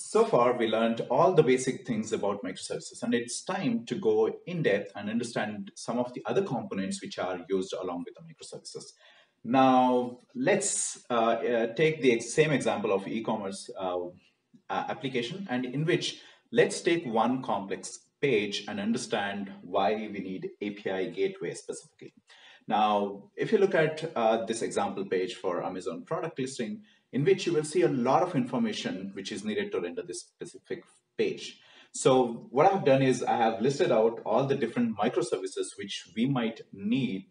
So far, we learned all the basic things about microservices, and it's time to go in depth and understand some of the other components which are used along with the microservices. Now, let's uh, uh, take the same example of e-commerce uh, application, and in which let's take one complex page and understand why we need API gateway specifically. Now, if you look at uh, this example page for Amazon product listing, in which you will see a lot of information which is needed to render this specific page. So what I've done is I have listed out all the different microservices which we might need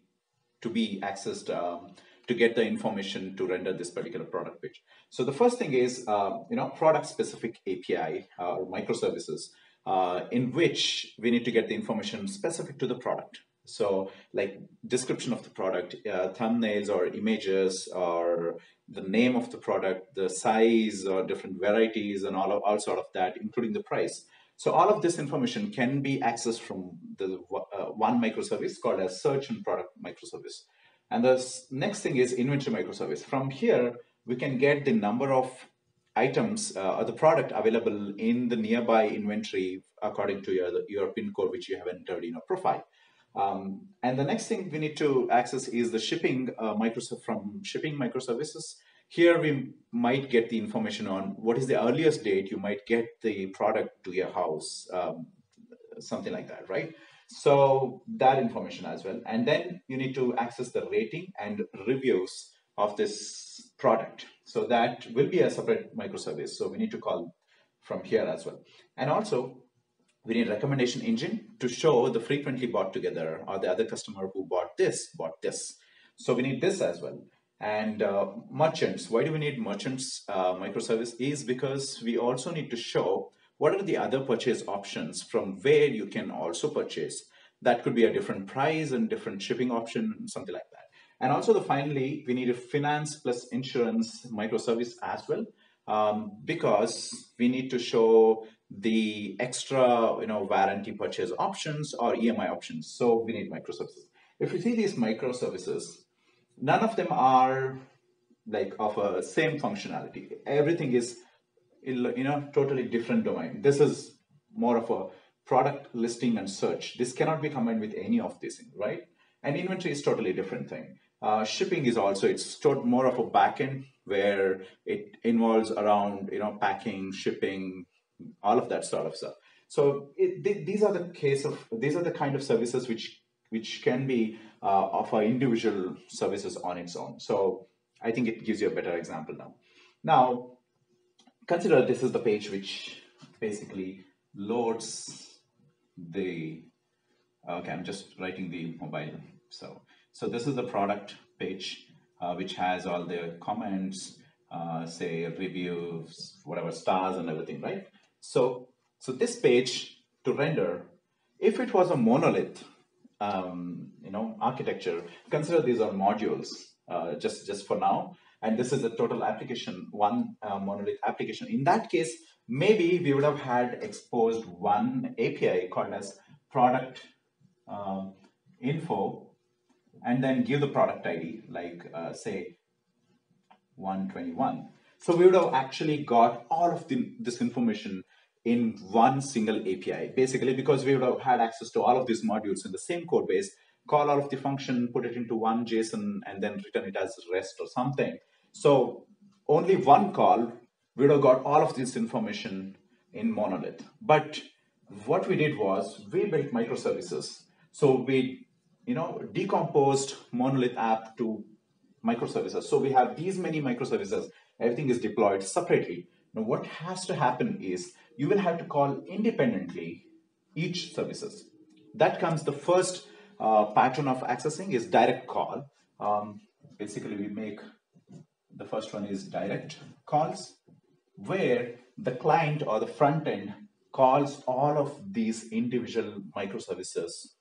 to be accessed um, to get the information to render this particular product page. So the first thing is, uh, you know, product specific API uh, or microservices uh, in which we need to get the information specific to the product. So like description of the product, uh, thumbnails or images or the name of the product, the size or different varieties and all, of, all sort of that, including the price. So all of this information can be accessed from the uh, one microservice called as search and product microservice. And the next thing is inventory microservice. From here, we can get the number of items uh, or the product available in the nearby inventory according to your, your PIN code, which you have entered in your profile. Um, and the next thing we need to access is the shipping uh, Microsoft from shipping microservices. Here we might get the information on what is the earliest date you might get the product to your house, um, something like that, right? So that information as well. And then you need to access the rating and reviews of this product. So that will be a separate microservice. So we need to call from here as well. And also we need recommendation engine to show the frequently bought together or the other customer who bought this, bought this. So we need this as well. And uh, merchants, why do we need merchants uh, microservice is because we also need to show what are the other purchase options from where you can also purchase. That could be a different price and different shipping option, something like that. And also the finally, we need a finance plus insurance microservice as well um, because we need to show the extra you know warranty purchase options or EMI options. So we need microservices. If you see these microservices, none of them are like of a same functionality. Everything is you know totally different domain. This is more of a product listing and search. This cannot be combined with any of these things, right? And inventory is totally different thing. Uh, shipping is also it's more of a backend where it involves around you know packing, shipping, all of that sort of stuff. So it, th- these are the case of these are the kind of services which which can be uh, of our individual services on its own. So I think it gives you a better example now. Now consider this is the page which basically loads the okay i'm just writing the mobile so so this is the product page uh, which has all the comments uh, say reviews whatever stars and everything right so, so this page to render, if it was a monolith, um, you know, architecture, consider these are modules uh, just, just for now. And this is a total application, one uh, monolith application. In that case, maybe we would have had exposed one API called as product um, info and then give the product ID, like uh, say 121. So we would have actually got all of the, this information in one single API, basically because we would have had access to all of these modules in the same code base, call all of the function, put it into one JSON, and then return it as REST or something. So only one call, we would have got all of this information in monolith. But what we did was we built microservices. So we, you know, decomposed monolith app to microservices. So we have these many microservices everything is deployed separately. Now what has to happen is you will have to call independently each services. That comes the first uh, pattern of accessing is direct call. Um, basically we make the first one is direct calls where the client or the front end calls all of these individual microservices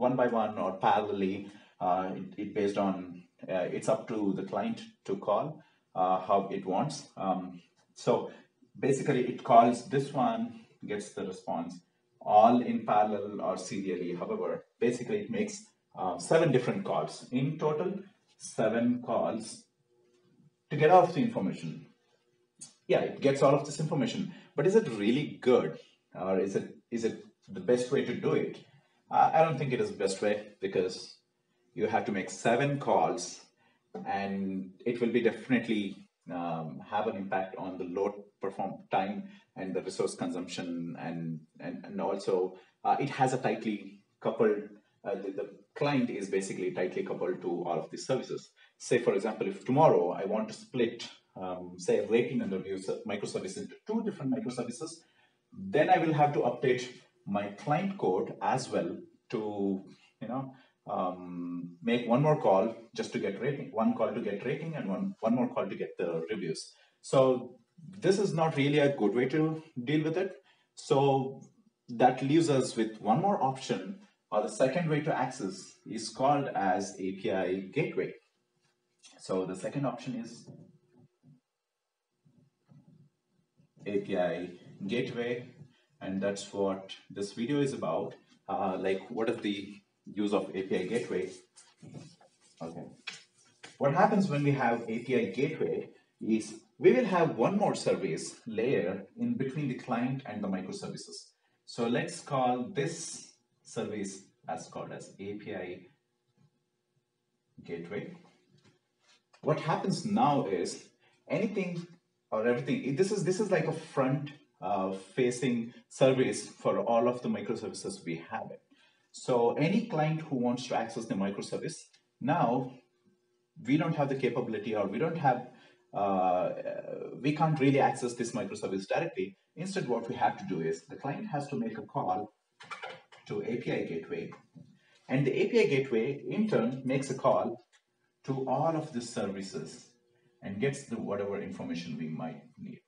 one by one or parallelly uh, it, it, based on uh, it's up to the client to call uh, how it wants. Um, so basically it calls this one, gets the response all in parallel or serially. However, basically it makes uh, seven different calls. In total, seven calls to get all of the information. yeah, it gets all of this information. But is it really good, or is it is it the best way to do it? I don't think it is the best way because you have to make seven calls, and it will be definitely um, have an impact on the load perform time and the resource consumption, and and and also uh, it has a tightly coupled. Uh, the, the client is basically tightly coupled to all of these services. Say, for example, if tomorrow I want to split, um, say, rating and review microservice into two different microservices, then I will have to update my client code as well to, you know, um, make one more call just to get rating, one call to get rating, and one one more call to get the reviews. So this is not really a good way to deal with it. So that leaves us with one more option or the second way to access is called as API gateway. So the second option is API gateway and that's what this video is about. Uh, like what is the use of API gateway? Okay. What happens when we have API gateway is we will have one more service layer in between the client and the microservices. So let's call this service as called as API gateway. What happens now is anything or everything, this is, this is like a front uh, facing service for all of the microservices we have. It. So any client who wants to access the microservice, now we don't have the capability or we don't have, uh, we can't really access this microservice directly. Instead, what we have to do is the client has to make a call to API gateway. And the API gateway in turn makes a call to all of the services and gets the whatever information we might need.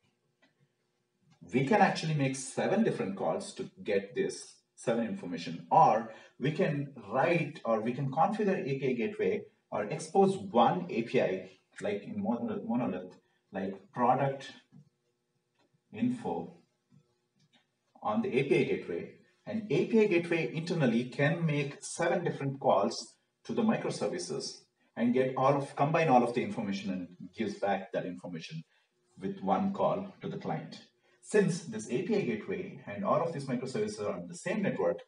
We can actually make seven different calls to get this seven information, or we can write or we can configure API gateway or expose one API like in monolith, like product info on the API gateway an API gateway internally can make seven different calls to the microservices and get all of combine all of the information and gives back that information with one call to the client. Since this API gateway and all of these microservices are on the same network,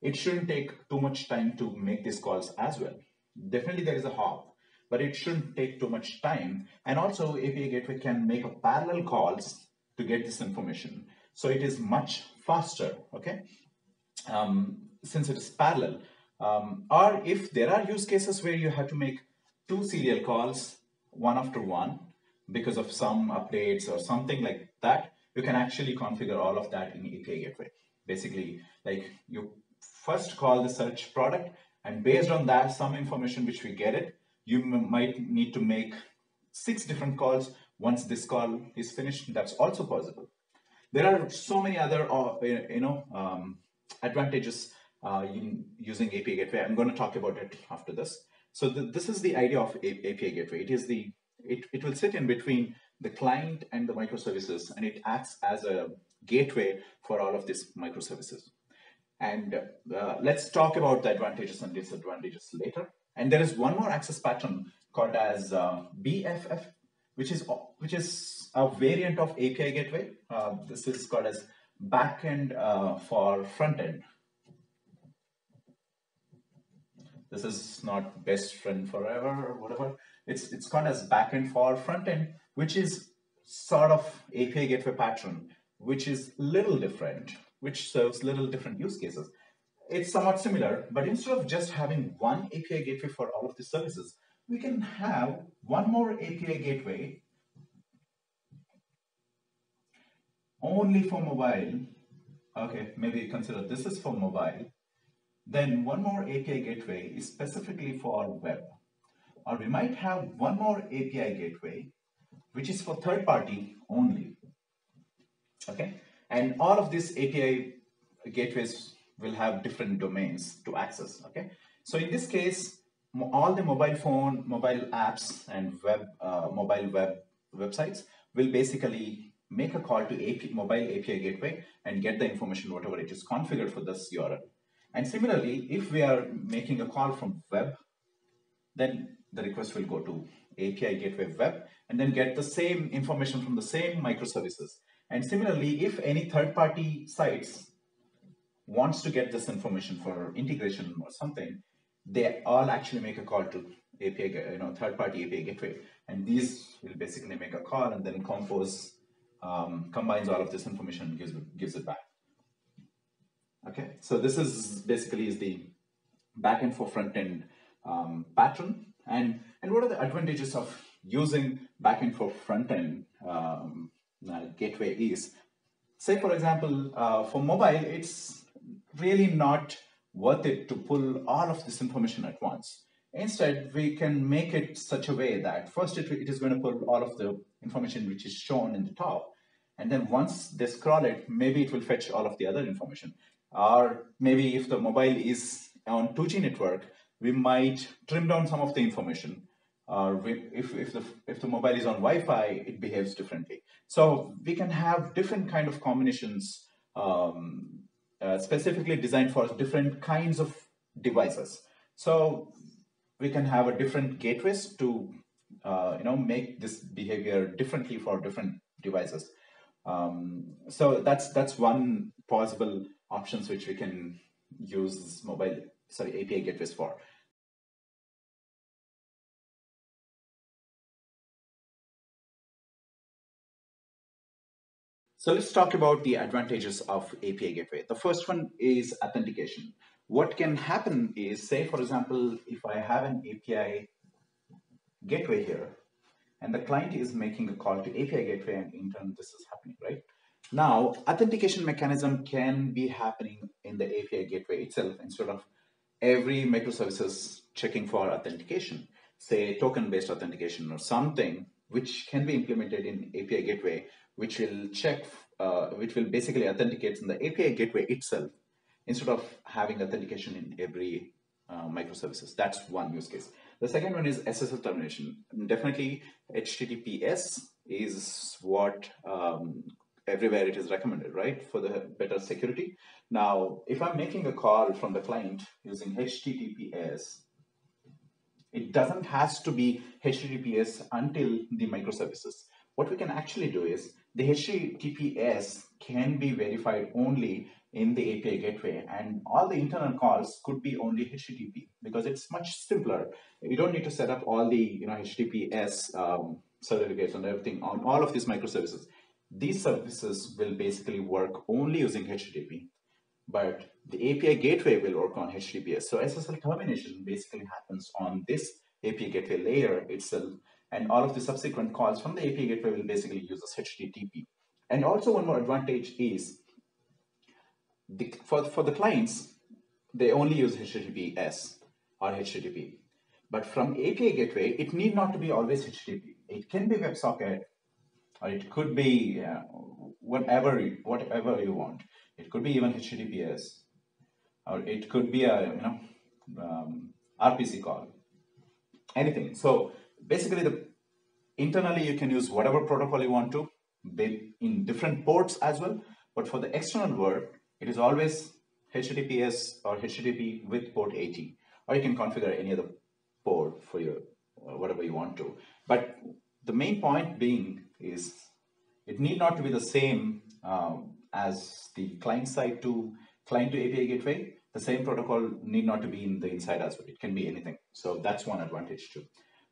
it shouldn't take too much time to make these calls as well. Definitely there is a hop, but it shouldn't take too much time. And also API gateway can make a parallel calls to get this information. So it is much faster, okay? um, since it is parallel. Um, or if there are use cases where you have to make two serial calls one after one because of some updates or something like that, you can actually configure all of that in API Gateway. Basically, like you first call the search product and based on that, some information which we get it, you might need to make six different calls once this call is finished. That's also possible. There are so many other, uh, you know, um, advantages uh, in using API Gateway. I'm going to talk about it after this. So the, this is the idea of API Gateway. It is the it, it will sit in between the client and the microservices, and it acts as a gateway for all of these microservices. And uh, let's talk about the advantages and disadvantages later. And there is one more access pattern called as uh, BFF, which is which is a variant of API Gateway. Uh, this is called as backend uh, for front end. This is not best friend forever or whatever. It's it's called as backend for front end, which is sort of API gateway pattern, which is little different, which serves little different use cases. It's somewhat similar, but instead of just having one API gateway for all of the services, we can have one more API gateway only for mobile, okay, maybe consider this is for mobile, then one more API gateway is specifically for web. Or we might have one more API gateway, which is for third party only. Okay, and all of these API gateways will have different domains to access. Okay, so in this case, all the mobile phone, mobile apps, and web, uh, mobile web websites will basically make a call to API, mobile API gateway and get the information, whatever it is configured for this URL. And similarly, if we are making a call from web, then the request will go to API gateway web and then get the same information from the same microservices. And similarly, if any third-party sites wants to get this information for integration or something, they all actually make a call to API, you know, third-party API gateway, and these will basically make a call, and then Compose um, combines all of this information and gives gives it back. Okay, so this is basically is the back backend for front end um, pattern, and and what are the advantages of using backend for front end um, uh, gateway is? Say for example, uh, for mobile, it's really not worth it to pull all of this information at once. Instead, we can make it such a way that first it, it is going to pull all of the information which is shown in the top. And then once they scroll it, maybe it will fetch all of the other information. Or maybe if the mobile is on 2G network, we might trim down some of the information. Or we, if, if, the, if the mobile is on Wi-Fi, it behaves differently. So we can have different kind of combinations um, uh, specifically designed for different kinds of devices. So we can have a different gateways to uh, you know make this behavior differently for different devices. Um, so that's that's one possible options which we can use mobile sorry API gateways for. So let's talk about the advantages of API gateway. The first one is authentication. What can happen is, say, for example, if I have an API gateway here, and the client is making a call to API gateway, and in turn, this is happening, right? Now, authentication mechanism can be happening in the API gateway itself instead of every microservices checking for authentication, say token-based authentication or something, which can be implemented in API gateway which will check, uh, which will basically authenticate in the API gateway itself instead of having authentication in every uh, microservices. That's one use case. The second one is SSL termination. Definitely HTTPS is what um, everywhere it is recommended, right? For the better security. Now, if I'm making a call from the client using HTTPS, it doesn't has to be HTTPS until the microservices. What we can actually do is the HTTPS can be verified only in the API gateway and all the internal calls could be only HTTP because it's much simpler. You don't need to set up all the you know HTTPS um, certificates and everything on all of these microservices. These services will basically work only using HTTP, but the API gateway will work on HTTPS. So SSL termination basically happens on this API gateway layer itself and all of the subsequent calls from the API gateway will basically use this HTTP. And also one more advantage is the, for, for the clients, they only use HTTPS or HTTP. But from API gateway, it need not to be always HTTP. It can be WebSocket, it could be uh, whatever, whatever you want. It could be even HTTPS, or it could be a you know um, RPC call, anything. So basically the internally you can use whatever protocol you want to in different ports as well. But for the external world it is always https or http with port 80 or you can configure any other port for your whatever you want to. But the main point being is it need not to be the same um, as the client side to client to api gateway. The same protocol need not to be in the inside as well. It can be anything. So that's one advantage too.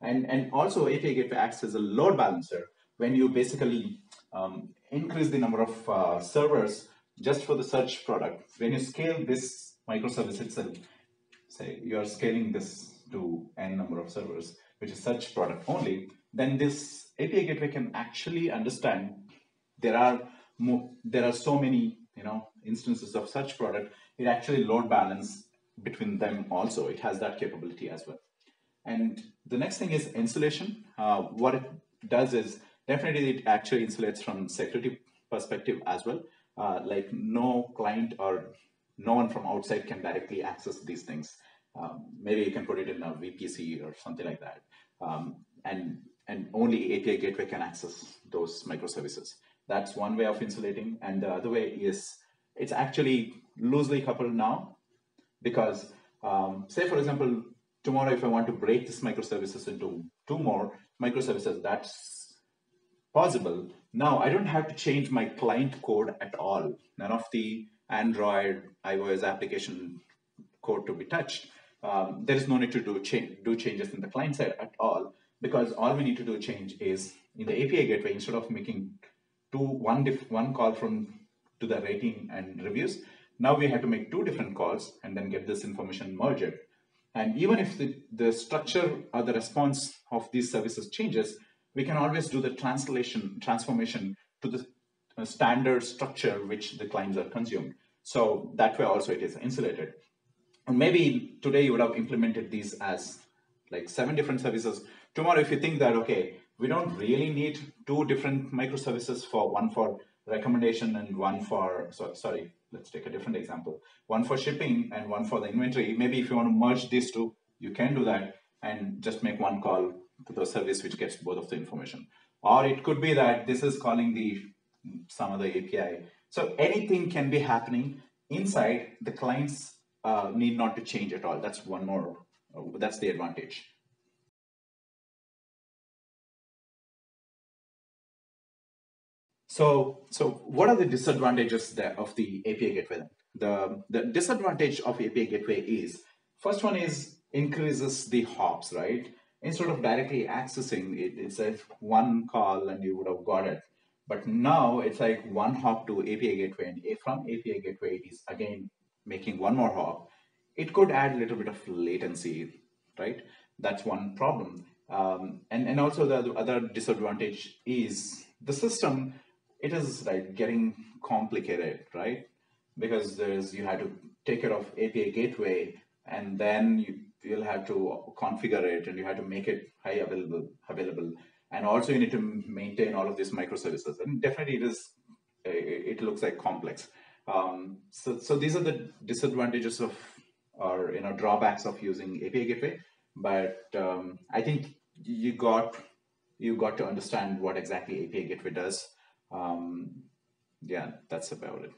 And, and also API Gateway acts as a load balancer when you basically um, increase the number of uh, servers just for the search product. When you scale this microservice itself, say you are scaling this to n number of servers, which is search product only, then this API Gateway can actually understand there are there are so many you know instances of search product. It actually load balance between them also. It has that capability as well. And the next thing is insulation. Uh, what it does is definitely it actually insulates from security perspective as well. Uh, like no client or no one from outside can directly access these things. Um, maybe you can put it in a VPC or something like that. Um, and, and only API gateway can access those microservices. That's one way of insulating. And the other way is it's actually loosely coupled now because um, say for example, tomorrow if I want to break this microservices into two more, microservices, that's possible. Now I don't have to change my client code at all. None of the Android, iOS application code to be touched. Um, there is no need to do, change, do changes in the client side at all because all we need to do change is in the API gateway instead of making two one diff, one call from to the rating and reviews. Now we have to make two different calls and then get this information merged. And even if the, the structure or the response of these services changes, we can always do the translation transformation to the uh, standard structure which the clients are consumed. So that way also it is insulated. And maybe today you would have implemented these as like seven different services. Tomorrow, if you think that, okay, we don't really need two different microservices for one for recommendation and one for, so, sorry, let's take a different example. One for shipping and one for the inventory. Maybe if you want to merge these two, you can do that and just make one call to the service which gets both of the information. Or it could be that this is calling the some other API. So anything can be happening inside the clients uh, need not to change at all. That's one more, uh, that's the advantage. So, so what are the disadvantages of the API gateway? The, the disadvantage of API gateway is, first one is increases the hops, right? Instead of directly accessing it, it's a one call and you would have got it. But now it's like one hop to API gateway and from API gateway it is again making one more hop, it could add a little bit of latency, right? That's one problem. Um, and, and also the other disadvantage is the system, it is like getting complicated, right? Because there's you have to take care of API gateway and then you, you'll have to configure it and you have to make it high available available and also you need to maintain all of these microservices and definitely it is it looks like complex um, so, so these are the disadvantages of or you know drawbacks of using API gateway. But um, I think you got you got to understand what exactly API gateway does. Um, yeah, that's about it.